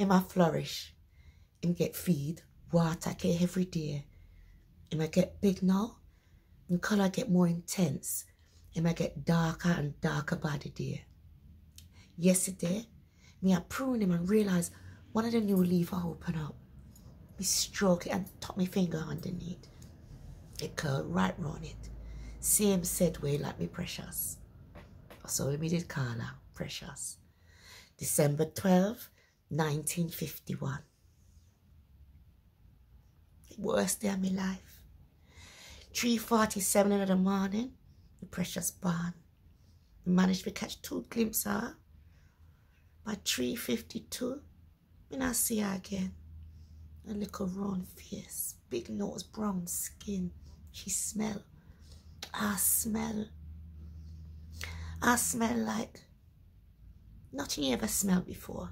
Him a flourish. Him get feed, water care every day. Him I get big now. Him color get more intense. Him I get darker and darker by the day. Yesterday, me I prune him and realize one of the new leaf I open up. Me stroke it and tuck my finger underneath. It curl right round it. Same said way like me precious. So we did her precious. December 12, 1951. Worst day of my life. 3.47 in the morning, the precious born. I managed to catch two glimpses of her. By 3.52, I not see her again. A little round face, big nose, brown skin. She smell. I smell. I smell like nothing you ever smelled before.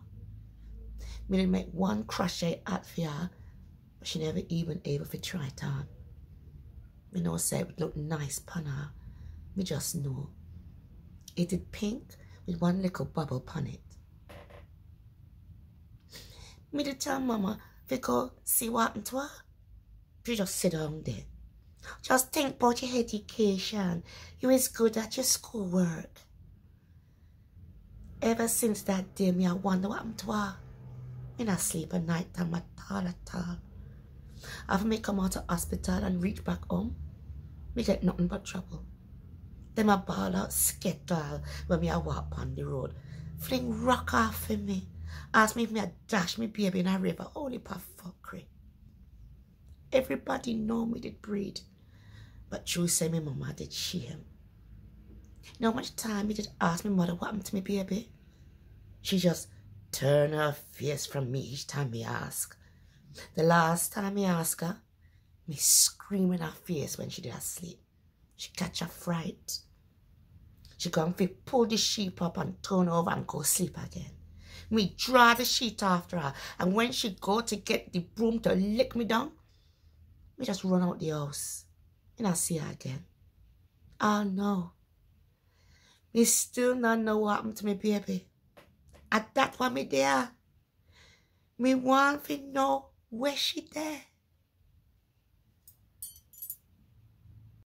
Me didn't make one crochet out for her, but she never even able to try it on. Me know say it would look nice upon her. Me just know. It did pink with one little bubble upon it. Me did tell mama go see what happened to her. She just sit down there. Just think about your education. You is good at your schoolwork. Ever since that day, me I wonder what happened to her. Me not sleep at night time at all at all. After me come out of hospital and reach back home, me get nothing but trouble. Them a ball out skittle when me a walk on the road. Fling rock off me. Ask me if me a dash me baby in a river. Holy pa fuckery. Everybody know me did breed. But true say me mama did shame. You know how much time me did ask me mother what happened to me baby? She just turn her face from me each time me ask. The last time me ask her, me scream in her face when she did her sleep. She catch a fright. She come fi pull the sheep up and turn over and go sleep again. Me draw the sheet after her, and when she go to get the broom to lick me down, me just run out the house. And I see her again. Oh no. Me still not know what happened to me baby. At that one me there. Me want to know where she there.